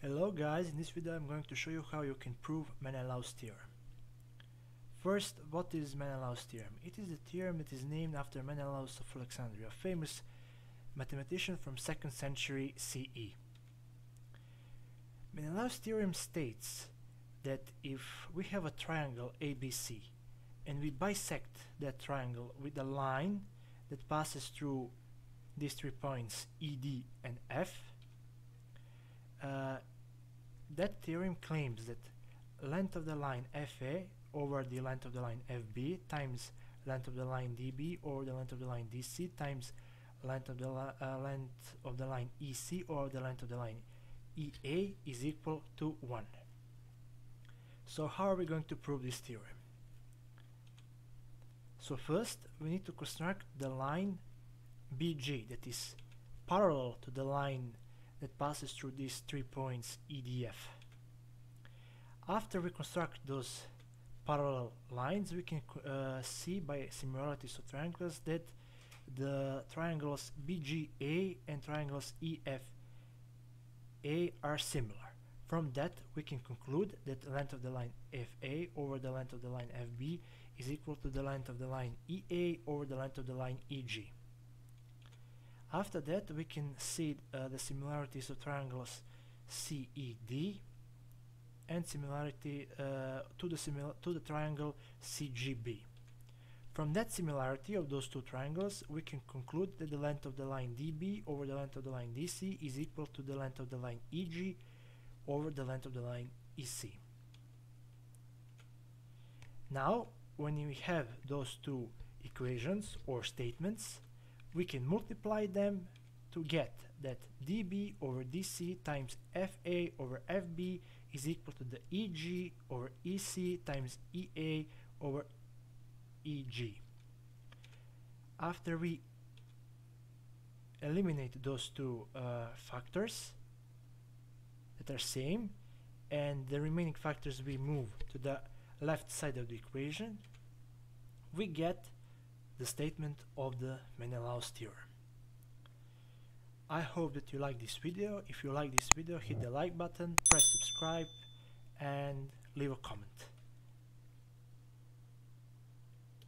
Hello guys, in this video I'm going to show you how you can prove Menelaus theorem. First, what is Menelaus theorem? It is a theorem that is named after Menelaus of Alexandria, a famous mathematician from 2nd century CE. Menelaus theorem states that if we have a triangle ABC and we bisect that triangle with a line that passes through these three points ED and F, that theorem claims that length of the line FA over the length of the line FB times length of the line DB over the length of the line DC times length of the uh, length of the line EC or the length of the line EA is equal to 1. So how are we going to prove this theorem? So first we need to construct the line BG that is parallel to the line that passes through these three points EDF. After we construct those parallel lines we can uh, see by similarities of triangles that the triangles BGA and triangles EFA are similar. From that we can conclude that the length of the line FA over the length of the line FB is equal to the length of the line EA over the length of the line EG. After that we can see uh, the similarities of triangles CED and similarity uh, to the simil to the triangle CGB. From that similarity of those two triangles we can conclude that the length of the line DB over the length of the line DC is equal to the length of the line EG over the length of the line EC. Now when we have those two equations or statements we can multiply them to get that DB over DC times FA over FB is equal to the EG over EC times EA over EG. After we eliminate those two uh, factors that are same and the remaining factors we move to the left side of the equation we get the statement of the Menelaus theorem. I hope that you like this video. If you like this video, hit the like button, press subscribe and leave a comment.